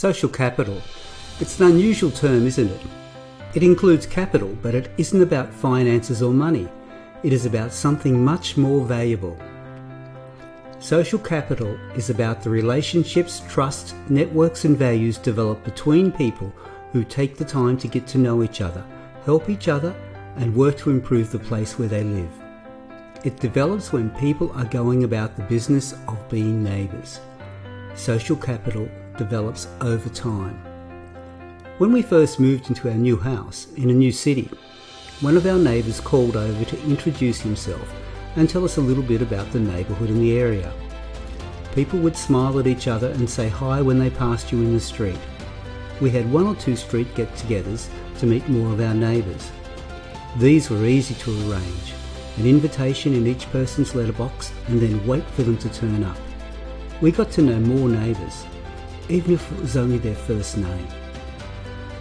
Social capital. It's an unusual term, isn't it? It includes capital, but it isn't about finances or money. It is about something much more valuable. Social capital is about the relationships, trust, networks, and values developed between people who take the time to get to know each other, help each other, and work to improve the place where they live. It develops when people are going about the business of being neighbours. Social capital develops over time. When we first moved into our new house in a new city, one of our neighbours called over to introduce himself and tell us a little bit about the neighbourhood in the area. People would smile at each other and say hi when they passed you in the street. We had one or two street get togethers to meet more of our neighbours. These were easy to arrange an invitation in each person's letterbox and then wait for them to turn up. We got to know more neighbours even if it was only their first name.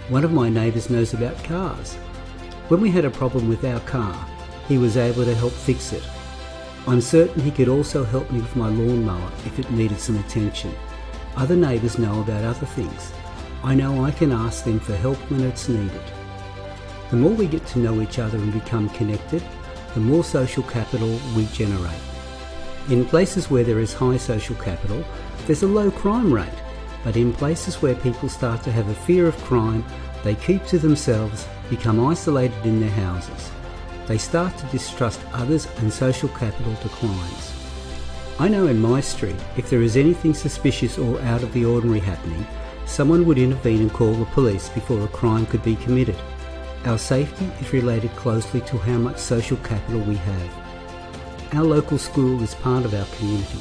One of my neighbours knows about cars. When we had a problem with our car, he was able to help fix it. I'm certain he could also help me with my lawnmower if it needed some attention. Other neighbours know about other things. I know I can ask them for help when it's needed. The more we get to know each other and become connected, the more social capital we generate. In places where there is high social capital, there's a low crime rate. But in places where people start to have a fear of crime, they keep to themselves, become isolated in their houses. They start to distrust others and social capital declines. I know in my street, if there is anything suspicious or out of the ordinary happening, someone would intervene and call the police before a crime could be committed. Our safety is related closely to how much social capital we have. Our local school is part of our community.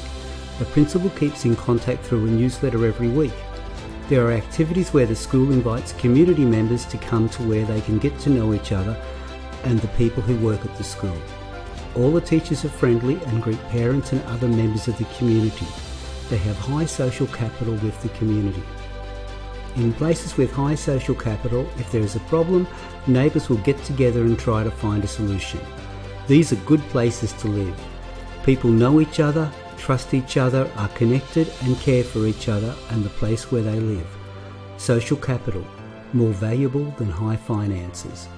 The principal keeps in contact through a newsletter every week. There are activities where the school invites community members to come to where they can get to know each other and the people who work at the school. All the teachers are friendly and greet parents and other members of the community. They have high social capital with the community. In places with high social capital, if there is a problem, neighbours will get together and try to find a solution. These are good places to live. People know each other, trust each other, are connected and care for each other and the place where they live. Social capital, more valuable than high finances.